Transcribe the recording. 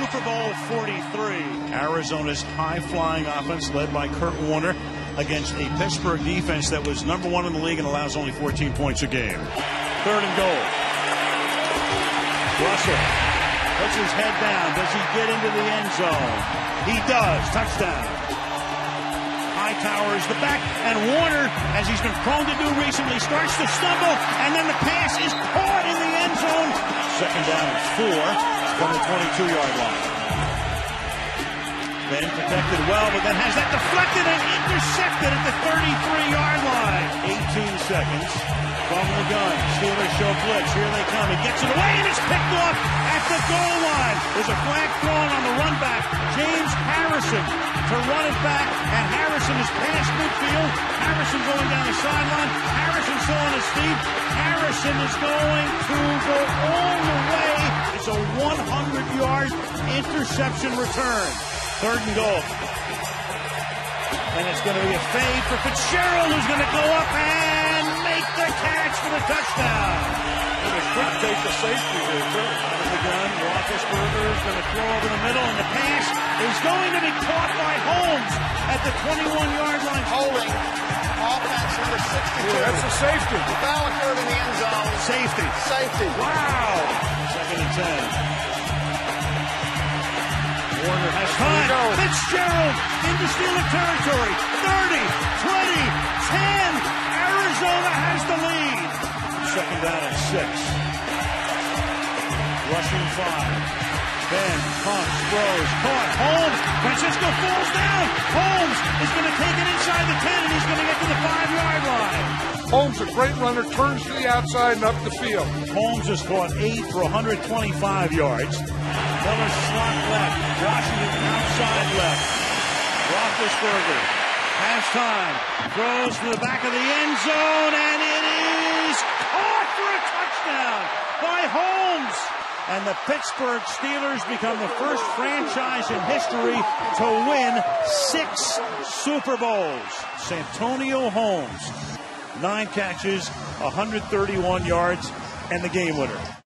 Super Bowl 43. Arizona's high flying offense, led by Kurt Warner, against a Pittsburgh defense that was number one in the league and allows only 14 points a game. Third and goal. Russell puts his head down. Does he get into the end zone? He does. Touchdown. Hightower is the back, and Warner, as he's been prone to do recently, starts to stumble, and then the pass is caught in the end zone. Second down and four from the 22 yard line. Then protected well, but then has that deflected and intercepted at the 33 yard line. 18 seconds from the gun. Steelers show blitz. Here they come. He gets it away and it's picked off at the goal line. There's a flag thrown on the run back. James Harrison to run it back, and Harrison is past midfield. Harrison going down the sideline. Harrison still on his feet. Harrison is going to go all the way. It's a 100 yard interception return. Third and goal. And it's going to be a fade for Fitzgerald, who's going to go up and make the catch for the touchdown. And a quick take the safety there, too. Out of the gun, Roethlisberger is going to throw over the middle, and the pass is going to be caught by Holmes at the 21-yard line. Holding offense number 62. Yeah, that's a safety. Foul occurred in the end zone. Safety. Safety. Wow. Second and 10. Warner has time. Fitzgerald into Steeler territory. 30, 20, 10. Arizona has the lead. Second down and six. Rushing five. Ben pumps, throws, caught. Holmes. Francisco falls down. Holmes is going to take it inside the 10 Holmes, a great runner, turns to the outside and up the field. Holmes has caught eight for 125 yards. Miller slot left. Washington outside left. Roethlisberger has time. Throws to the back of the end zone, and it is caught for a touchdown by Holmes. And the Pittsburgh Steelers become the first franchise in history to win six Super Bowls. Santonio Holmes, nine catches, 131 yards, and the game winner.